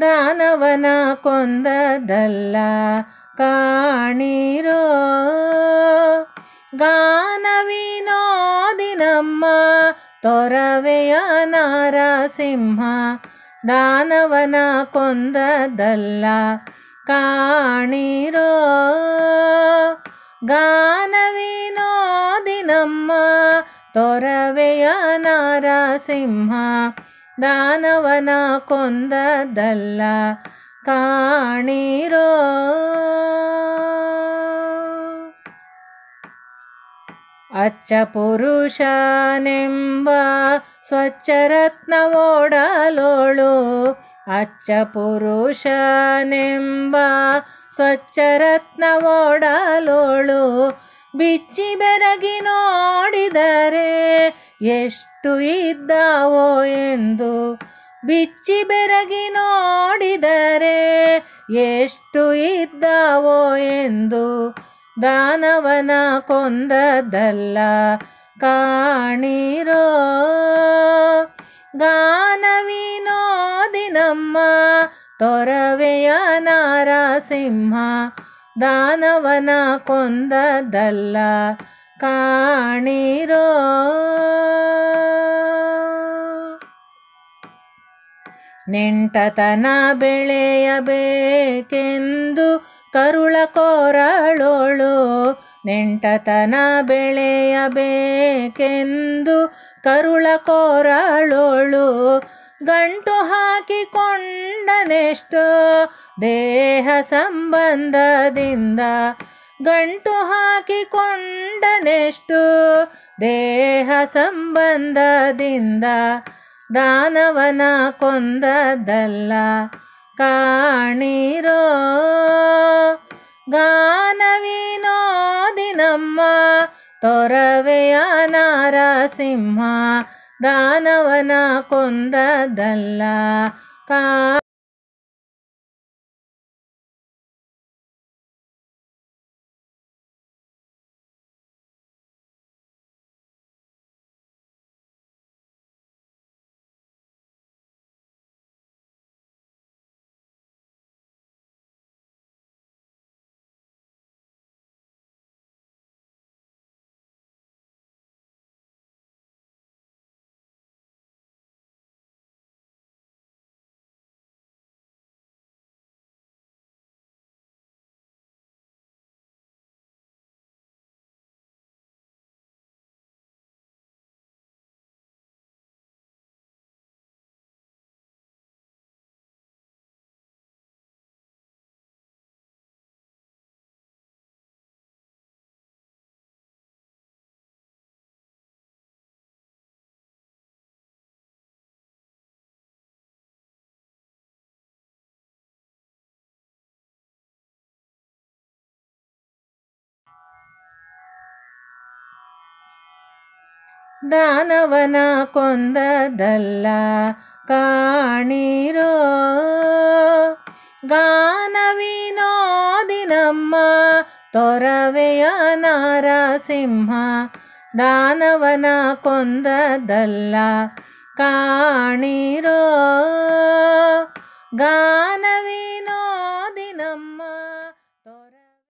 ದಾನವನ ಕೊಂದದಲ್ಲ ಕಾಣಿರೋ. ಗಾನ ವಿನೋದಿ ನಮ್ಮ ತೊರವೆಯ ನಾರಸಿಂಹ ದಾನವನ ಕೊಂದದಲ್ಲ ಕಾಣಿರೋ. ಗಾನ ವಿನೋದಿ ನಮ್ಮ ತೊರವೆಯ ನಾರಸಿಂಹ ದಾನವನ ಕೊಂದದಲ್ಲ ಕಾಣಿರೋ. ಅಚ್ಚ ಪುರುಷನೆಂಬ ಸ್ವಚ್ಛರತ್ನ ಓಡಲೋಳು ಅಚ್ಚ ಪುರುಷನೆಂಬ ಸ್ವಚ್ಛರತ್ನ ಓಡಲೋಳು ಬಿಚ್ಚಿ ಬೆರಗಿ ನೋಡಿದರೆ ಎಷ್ಟು ಇದ್ದಾವೋ ಎಂದು. ಬಿಚ್ಚಿ ಬೆರಗಿ ನೋಡಿದರೆ ಎಷ್ಟು ಇದ್ದಾವೋ ಎಂದು. ದಾನವನ ಕೊಂದದಲ್ಲ ಕಾಣಿರೋ. ಗಾನವಿನೋದಿನಮ್ಮ ನಮ್ಮ ತೊರವೆಯ ನಾರಸಿಂಹ ದಾನವನ ಕೊಂದದಲ್ಲ ಕಾಣಿರೋ. ನೆಂಟತನ ಬೆಳೆಯಬೇಕೆಂದು ಕರುಳ ಕೋರಳೋಳು. ನೆಂಟತನ ಬೆಳೆಯಬೇಕೆಂದು ಕರುಳ ಕೋರಳೋಳು. ಗಂಟು ಹಾಕಿಕೊಂಡನೆಷ್ಟು ದೇಹ ಸಂಬಂಧದಿಂದ. ಗಂಟು ಹಾಕಿಕೊಂಡನೆಷ್ಟು ದೇಹ ಸಂಬಂಧದಿಂದ. ದಾನವನ ಕೊಂದದಲ್ಲ ಕಾಣಿರೋ. ಗಾನವಿನೋದಿನಮ್ಮ ನಮ್ಮ ತೊರವೆಯ ನಾರಸಿಂಹ ದಾನವನ ಕೊಂದದಲ್ಲ. ಕಾ ದಾನವನ ಕೊಂದದಲ್ಲ ಕಾಣಿರೋ. ಗಾನ ವಿನೋದಿ ನಮ್ಮ ತೊರವೆಯ ನಾರಸಿಂಹ ದಾನವನ ಕೊಂದದಲ್ಲ ಕಾಣಿರೋ. ನಮ್ಮ